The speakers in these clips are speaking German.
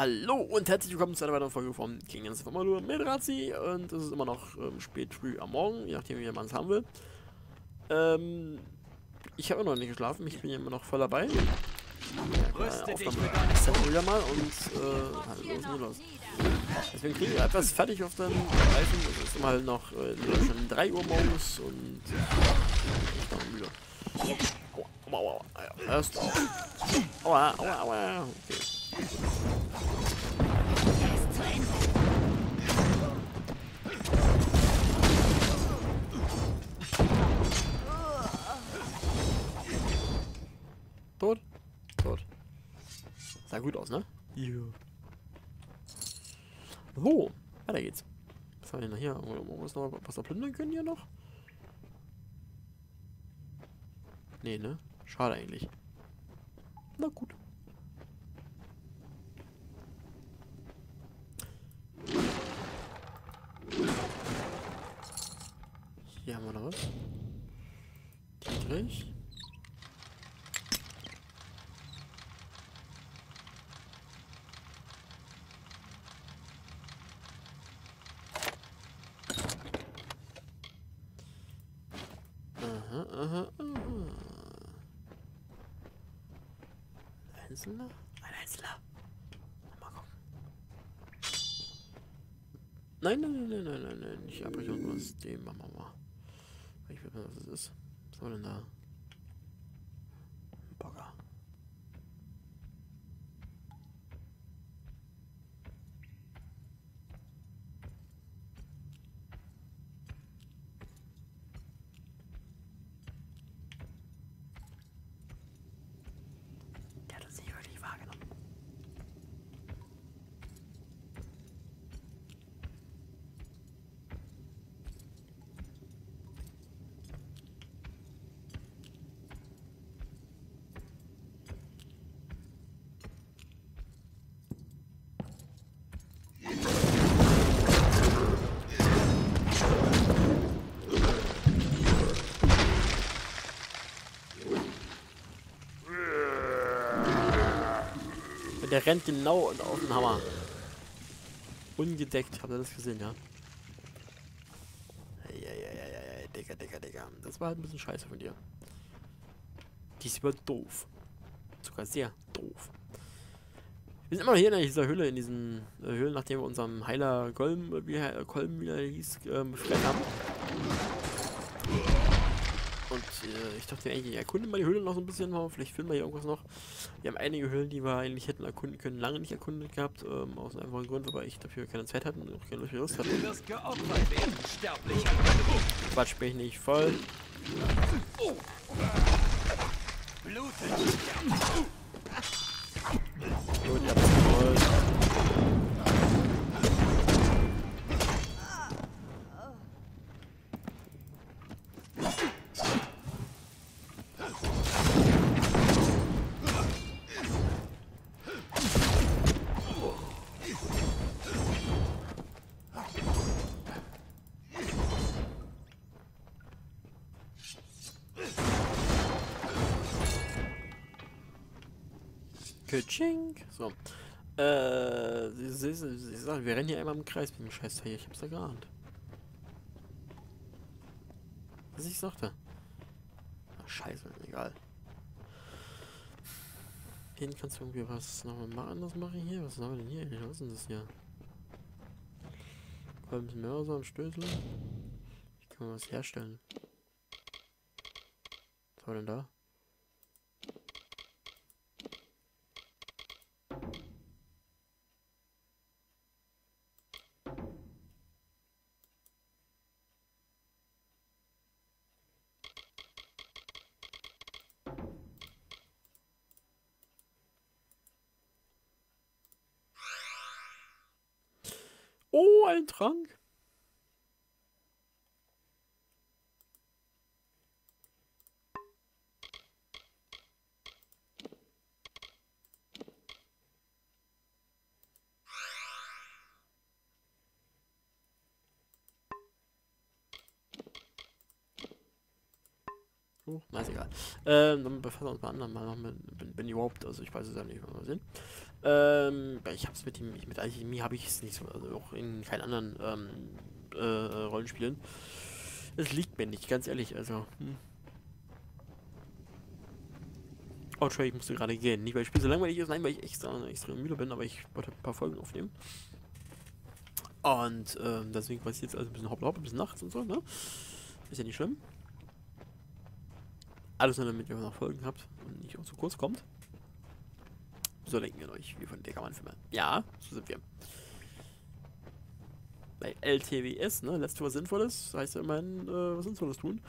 Hallo und herzlich willkommen zu einer weiteren Folge von King Dance von Malur mit Razi und es ist immer noch ähm, spät früh am Morgen, je nachdem wie man es haben will. Ähm, ich habe noch nicht geschlafen, ich bin immer noch voll dabei. Äh, Aufnahme wieder mal und äh, los, los. Deswegen kriegen wir etwas fertig auf den Reifen. Es ist immer halt noch äh, schon 3 Uhr morgens und ich bin müde. Aua, aua, aua. Erst. Aua, aua, aua. Okay. Gut aus, ne? Ja. So, weiter geht's. Was haben wir denn hier? Was, noch, was wir plündern können hier noch? Nee, ne? Schade eigentlich. Na gut. Hier haben wir noch was. Dietrich. Aha, aha, aha. Einzelner? Ein Einzelner. Mal gucken. Nein, nein, nein, nein, nein, nein, nein. Nicht Abbrechungssystem. Machen wir mal. Ich weiß nicht, was das ist. Was war denn da? Bagger. Der hat uns nicht wirklich wahrgenommen. Und der rennt genau auf den Hammer. Ungedeckt, habt ihr das gesehen, ja? Eieieiei, Digga, Digga, Digga. Das war halt ein bisschen scheiße von dir. Die ist über doof. Sogar sehr doof. Wir sind immer hier in dieser Höhle, in diesen äh, Höhlen, nachdem wir unserem Heiler Golm, äh, wie Kolm wieder hieß, befreit haben. Äh, ich dachte eigentlich, erkunden mal die Höhle noch so ein bisschen, vielleicht finden wir hier irgendwas noch. Wir haben einige Höhlen, die wir eigentlich hätten erkunden können, lange nicht erkundet gehabt, ähm, aus einem einfachen Grund, weil ich dafür keine Zeit hatte und auch keine Lust hatte. Quatsch mich nicht voll. Blutet. Gut, ich Kitsching. So. Äh, sie, sie, sie, sie sagen, wir rennen hier einmal im Kreis mit dem Scheiß hier. Ich hab's ja geahnt. Was ich sagte. Ach, scheiße, egal. Hier kannst du irgendwie was noch mal anderes machen hier. Was haben wir denn hier? Was ist denn das hier? Kolbens Mörser und Stößel. Ich kann mal was herstellen. Was war denn da? Ein Trank. Oh, na ist egal. Ähm, dann befassen wir uns mal anderen mal noch mit, wenn, wenn überhaupt, also ich weiß es ja nicht, mal sehen. Ähm, ich hab's mit dem, mit Alchemie habe ich es nicht so, also auch in keinen anderen ähm, äh, Rollenspielen. Es liegt mir nicht, ganz ehrlich, also. Hm. Oh, Trey, ich musste gerade gehen. Nicht, weil ich Spiel so langweilig ist, nein, weil ich extra, extra müde bin, aber ich wollte ein paar Folgen aufnehmen. Und ähm, deswegen passiert jetzt also ein bisschen hopp, hopp, ein bisschen nachts und so, ne? Ist ja nicht schlimm. Alles nur, damit ihr noch Folgen habt und nicht auch zu kurz kommt. So denken wir euch, wie von Deckermann-Filmen. Ja, so sind wir. Bei LTWS, ne? Letztes was Sinnvolles, heißt ja immerhin äh, was Sinnvolles tun.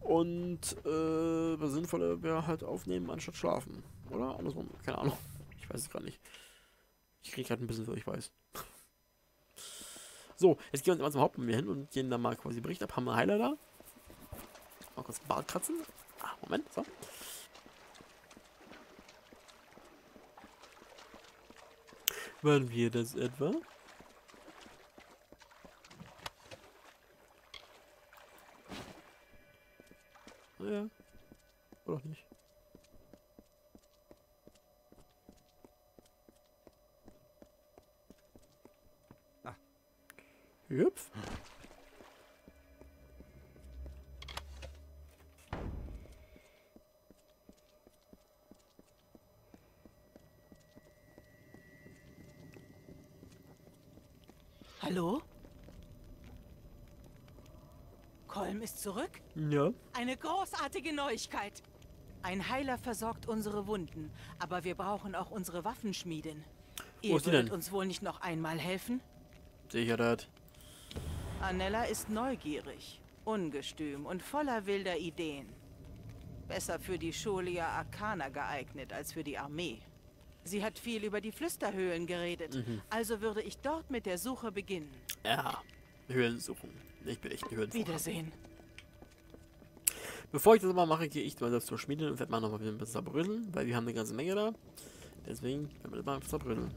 Und äh, was Sinnvolle wäre halt aufnehmen anstatt schlafen. Oder? Andersrum, keine Ahnung. Ich weiß es gerade nicht. Ich kriege gerade ein bisschen, so ich weiß. So, jetzt gehen wir uns zum Hauptmenü hin und gehen da mal quasi Bericht ab. Haben wir Heiler da? Mal kurz Bart kratzen. Moment, so. Waren wir das etwa? Zurück? Ja. Eine großartige Neuigkeit. Ein Heiler versorgt unsere Wunden, aber wir brauchen auch unsere Waffenschmiedin. Ihr ist die würdet denn? uns wohl nicht noch einmal helfen? Sicher das. Anella ist neugierig, ungestüm und voller wilder Ideen. Besser für die Scholia Arcana geeignet als für die Armee. Sie hat viel über die Flüsterhöhlen geredet, Mhm. also würde ich dort mit der Suche beginnen. Ja. Höhlensuchung. Ich bin echt ein Höhlensucher. Wiedersehen. Bevor ich das mal mache, gehe ich mal das zur Schmiede und werde mal noch mal wieder ein bisschen zerbröseln, weil wir haben eine ganze Menge da. Deswegen werden wir das mal zerbröseln.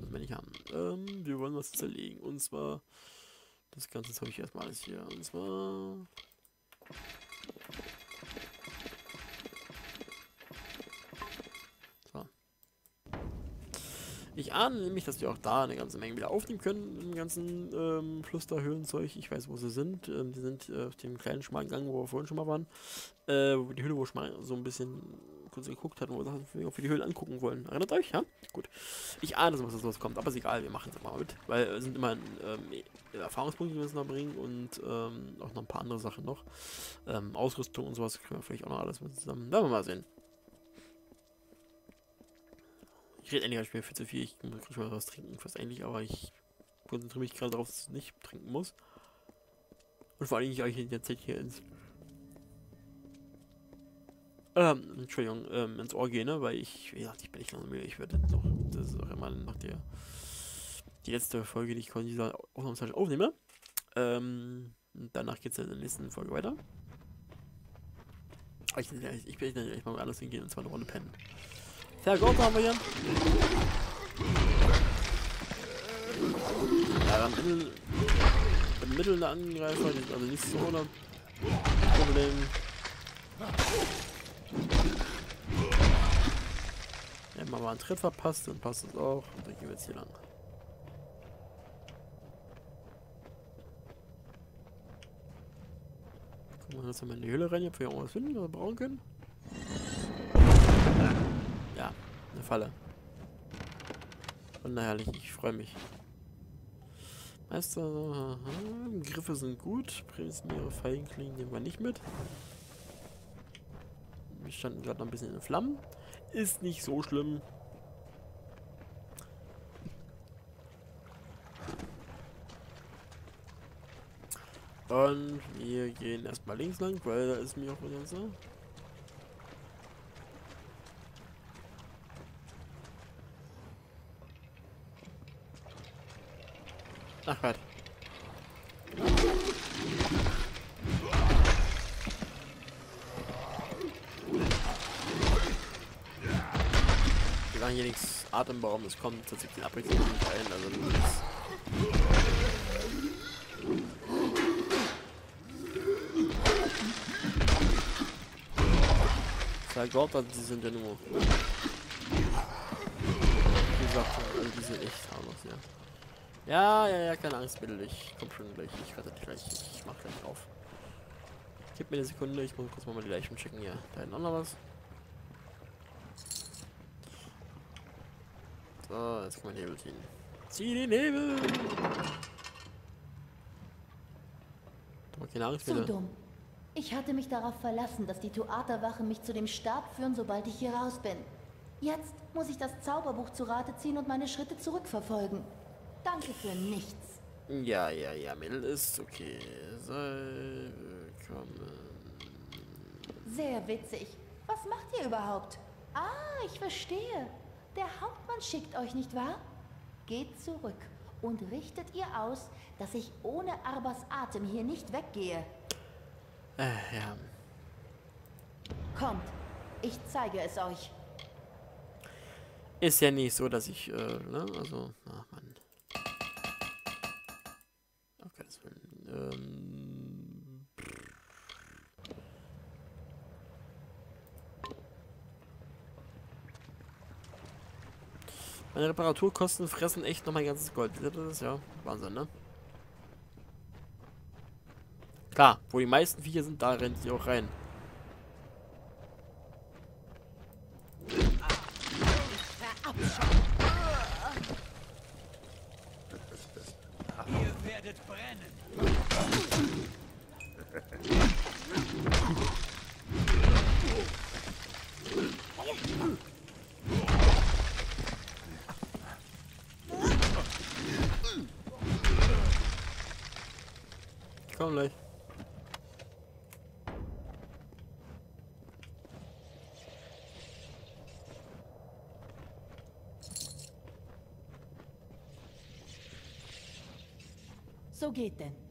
Das will ich haben. Ähm, wir wollen was zerlegen. Und zwar. Das Ganze habe ich erstmal alles hier. Und zwar. Ich ahne nämlich, dass wir auch da eine ganze Menge wieder aufnehmen können, im ganzen ähm, Flüsterhöhlenzeug. Ich weiß, wo sie sind. Ähm, die sind äh, auf dem kleinen schmalen Gang, wo wir vorhin schon mal waren. Äh, wo wir die Höhle, wo wir schon mal so ein bisschen kurz geguckt hatten, wo wir Sachen für, für die Höhle angucken wollen. Erinnert euch, ja? Gut. Ich ahne, dass was kommt, aber ist egal, wir machen es mal mit. Weil es sind immer ähm, Erfahrungspunkte, die wir uns noch bringen und ähm, auch noch ein paar andere Sachen noch. Ähm, Ausrüstung und sowas können wir vielleicht auch noch alles mit zusammen. Werden wir mal sehen. Ich rede eigentlich mehr viel zu viel. Ich muss gerade mal was trinken, fast eigentlich, aber ich konzentriere mich gerade darauf, dass ich nicht trinken muss. Und vor allem ich euch in der Zeit hier ins. Ähm, Entschuldigung, ähm, ins Ohr gehe, ne? Weil ich, wie gesagt, ich bin nicht lange müde. Ich werde jetzt noch, das ist auch immer nach der, die letzte Folge, die ich von dieser Aufnahmezeit aufnehme. Ähm, danach geht es in der nächsten Folge weiter. Ich, ich, ich bin echt mal alles hingehen und zwar eine Runde pennen. Vergott haben wir hier. Ja, am Mittel, im Mittel der Angreifer, also nicht so ohne Problem. Ja, mal mal einen Tritt verpasst, dann passt es auch. Und dann gehen wir jetzt hier lang. Gucken wir jetzt mal in die Höhle rein, ob wir irgendwas finden oder brauchen können. Falle. Wunderherrlich, ich freue mich. Meister, aha, Griffe sind gut. Prismiere Feigenklingen nehmen wir nicht mit. Wir standen gerade noch ein bisschen in Flammen. Ist nicht so schlimm. Und wir gehen erstmal links lang, weil da ist mir auch eine ganze. Ach, warte. Solange hier nichts Atemberaubendes kommt, setze ich den Abwechslung nicht ein. Also ist Ja Gott, also die sind ja nur. Wie gesagt, also die sind echt harmlos, ja. Ja, ja, ja, keine Angst, bitte. Ich komm schon gleich. Ich dich gleich. Ich mach gleich auf. Gib mir eine Sekunde, ich muss kurz mal die Leichen checken hier. Da hinten auch noch was. So, jetzt kann man Nebel ziehen. Zieh den Nebel! Aber keine Angst, Zu bitte. dumm. Ich hatte mich darauf verlassen, dass die Theaterwachen mich zu dem Stab führen, sobald ich hier raus bin. Jetzt muss ich das Zauberbuch zu Rate ziehen und meine Schritte zurückverfolgen. Danke für nichts. Ja, ja, ja, Mädel ist okay. Sei willkommen. Sehr witzig. Was macht ihr überhaupt? Ah, ich verstehe. Der Hauptmann schickt euch, nicht wahr? Geht zurück und richtet ihr aus, dass ich ohne Arbas Atem hier nicht weggehe. Äh, ja. Kommt, ich zeige es euch. Ist ja nicht so, dass ich, äh, ne, also, ach man. Okay, das will, ähm, Meine Reparaturkosten fressen echt noch mein ganzes Gold. Das ist ja Wahnsinn, ne? Klar, wo die meisten Viecher sind, da rennt sie auch rein. Komm gleich. So geht denn.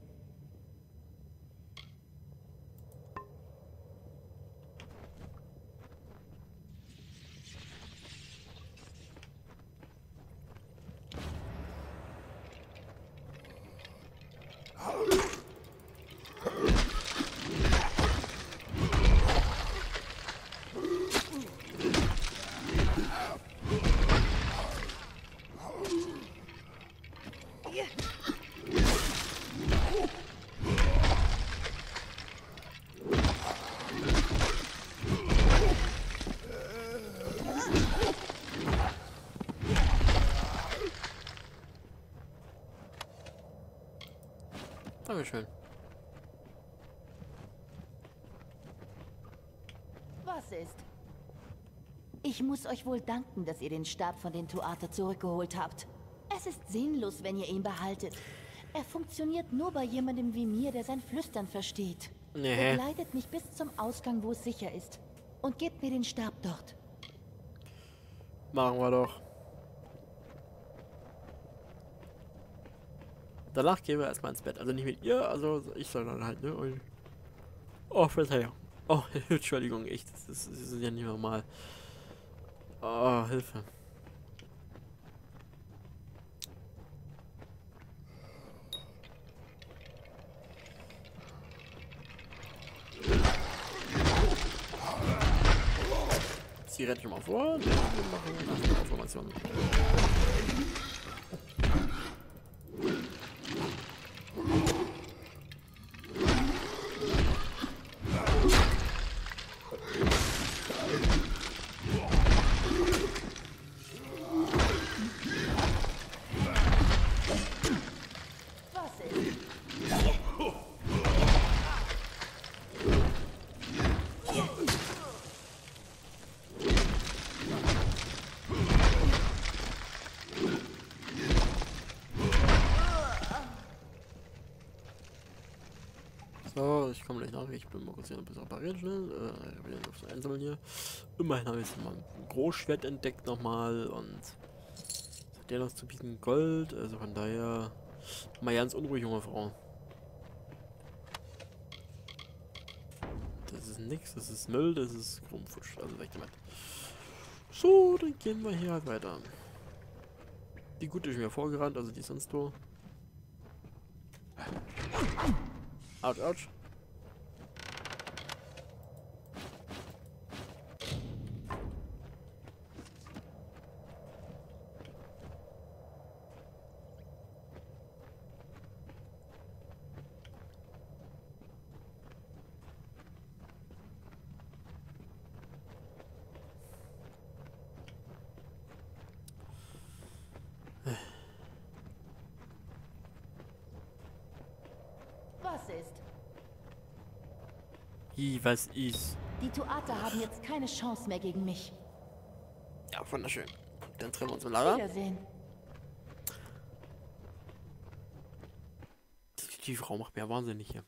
Dankeschön. Was ist? Ich muss euch wohl danken, dass ihr den Stab von den Tuater zurückgeholt habt. Es ist sinnlos, wenn ihr ihn behaltet. Er funktioniert nur bei jemandem wie mir, der sein Flüstern versteht. Nee. Begleitet mich bis zum Ausgang, wo es sicher ist. Und gebt mir den Stab dort. Machen wir doch. Danach gehen wir erstmal ins Bett. Also nicht mit ihr, also ich soll dann halt, ne? Und oh, Verzeihung. Oh, Entschuldigung, echt. Das ist, das ist ja nicht normal. Oh, Hilfe. Rennt schon mal vor. Wir machen eine Formation. Ich komme gleich nach. Ich bin mal kurz hier ein bisschen repariert schnell. Äh, wieder auf einsammeln hier. Immerhin habe ich jetzt mal ein Großschwert entdeckt nochmal und hat der noch zu bieten? Gold. Also von daher mal ganz unruhig, junge Frau. Das ist nix, das ist Müll, das ist Krummfusch. Also weg damit. So, dann gehen wir hier halt weiter. Die gute ist mir vorgerannt, also die sonst so. Autsch, autsch. Wie, was ist? Die Tuata haben jetzt keine Chance mehr gegen mich. Ja, wunderschön. Dann treffen wir uns im Lager. Wiedersehen. Die, die Frau macht mir ja wahnsinnig hier.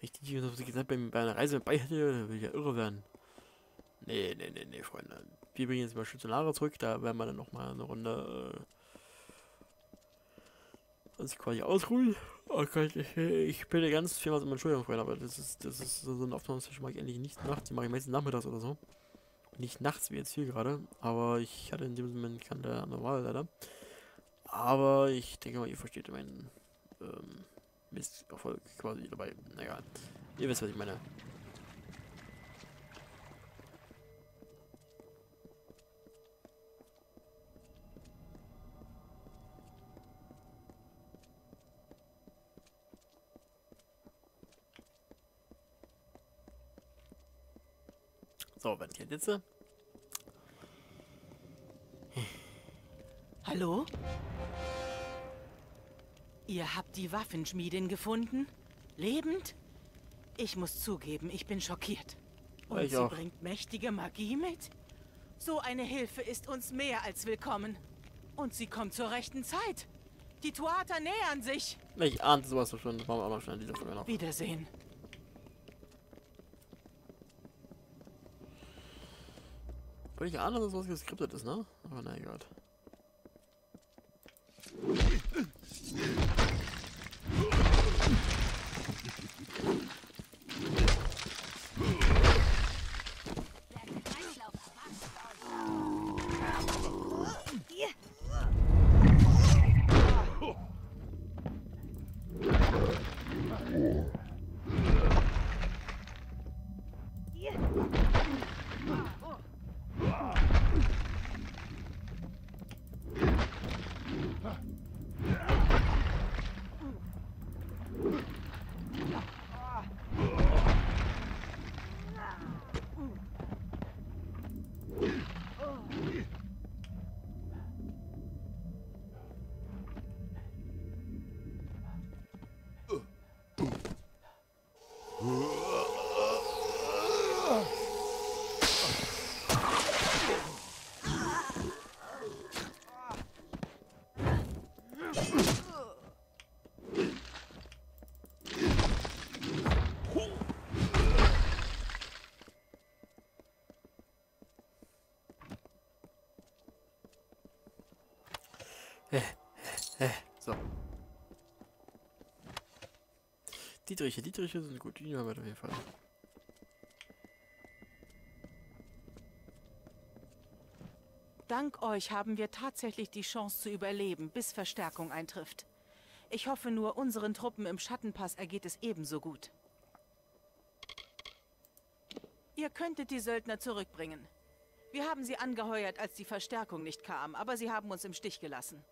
Wenn ich die so gesagt bei, bei einer Reise dabei hätte, dann würde ich ja irre werden. Nee, nee, nee, nee, Freunde. Wir bringen jetzt mal schön zum Lager zurück. Da werden wir dann nochmal eine Runde uns quasi ausruhen. Oh ich, ich bitte ganz vielmals um Entschuldigung, Freunde, aber das ist, das ist so eine Aufnahmesession mache ich eigentlich nicht nachts, die mache ich meistens nachmittags oder so. Nicht nachts wie jetzt hier gerade, aber ich hatte in dem Moment keine Wahl leider. Aber ich denke mal, ihr versteht meinen ähm, Misserfolg quasi dabei. Na egal. Ihr wisst, was ich meine. So, was geht jetzt? Hallo? Ihr habt die Waffenschmiedin gefunden? Lebend? Ich muss zugeben, ich bin schockiert. Und Ich sie auch. bringt mächtige Magie mit? So eine Hilfe ist uns mehr als willkommen. Und sie kommt zur rechten Zeit. Die Tuata nähern sich. Ich ahnte sowas schon. Das machen wir aber schon in dieser Folge noch. Wiedersehen. Weil ich ahne, dass sowas geskriptet ist, ne? Aber na egal. So. Dietriche, Dietriche sind gut, die haben wir auf jeden Fall. Dank euch haben wir tatsächlich die Chance zu überleben, bis Verstärkung eintrifft. Ich hoffe nur, unseren Truppen im Schattenpass ergeht es ebenso gut. Ihr könntet die Söldner zurückbringen. Wir haben sie angeheuert, als die Verstärkung nicht kam, aber sie haben uns im Stich gelassen.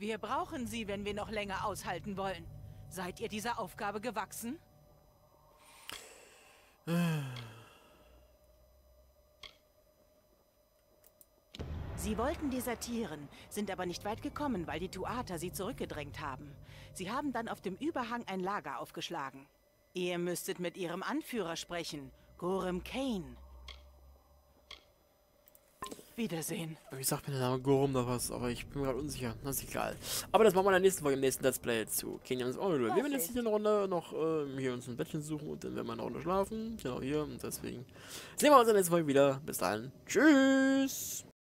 Wir brauchen sie, wenn wir noch länger aushalten wollen. Seid ihr dieser Aufgabe gewachsen? Sie wollten desertieren, sind aber nicht weit gekommen, weil die Tuata sie zurückgedrängt haben. Sie haben dann auf dem Überhang ein Lager aufgeschlagen. Ihr müsstet mit ihrem Anführer sprechen, Gorem Kane. Wiedersehen. Wie sagt mir der Name Gorum da was, aber ich bin mir gerade unsicher. Das ist egal. Aber das machen wir in der nächsten Folge, im nächsten Let's Play zu Kingdoms Amalur. Wir werden jetzt hier eine Runde noch ähm, hier uns ein Bettchen suchen und dann werden wir eine Runde schlafen. Genau hier und deswegen sehen wir uns in der nächsten Folge wieder. Bis dahin. Tschüss.